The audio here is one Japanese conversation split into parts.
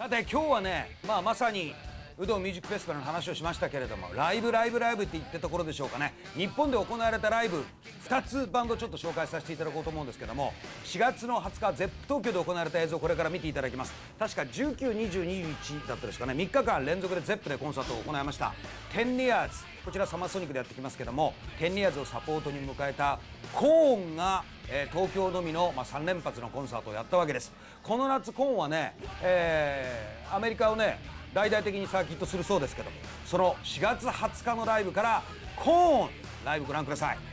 さて今日はね、まあ、まさに有働ミュージックフェスティバルの話をしましたけれどもライブライブライブって言ってところでしょうかね。日本で行われたライブ2つバンドちょっと紹介させていただこうと思うんですけども4月の20日 ZEP 東京で行われた映像をこれから見ていただきます。確か192021だったですかね。3日間連続で ZEP でコンサートを行いました。10 Years こちらサマーソニックでやってきますけども10 Years をサポートに迎えたコーンがえー、東京のみの、まあ、3連発のコンサートをやったわけです。この夏コーンはね、えー、アメリカをね大々的にサーキットするそうですけどもその4月20日のライブからコーンライブご覧ください。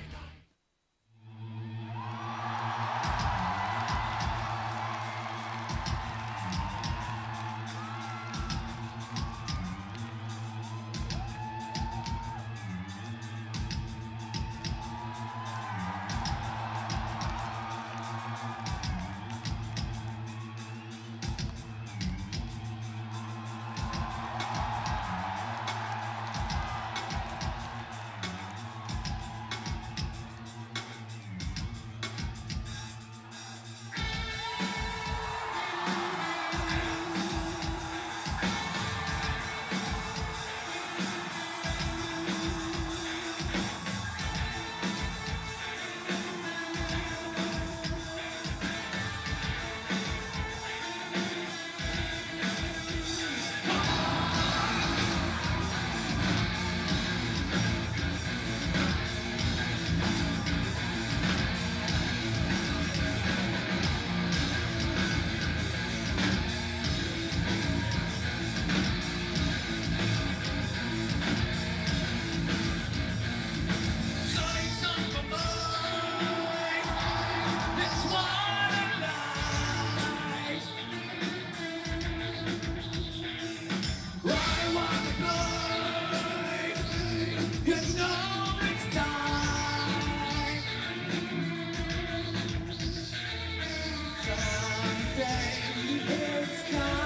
It's coming.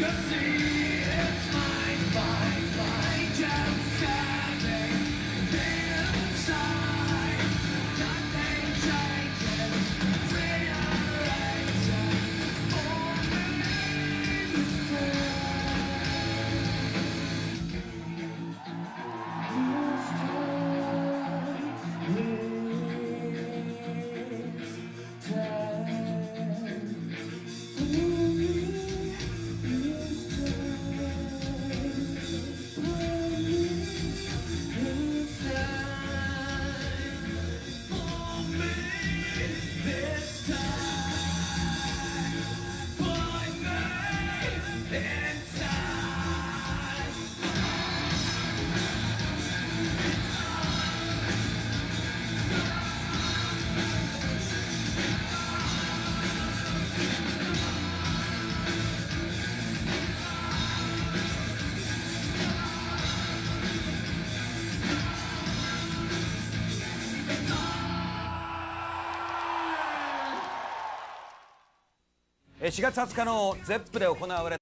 the see. 4月20日のゼップで行われ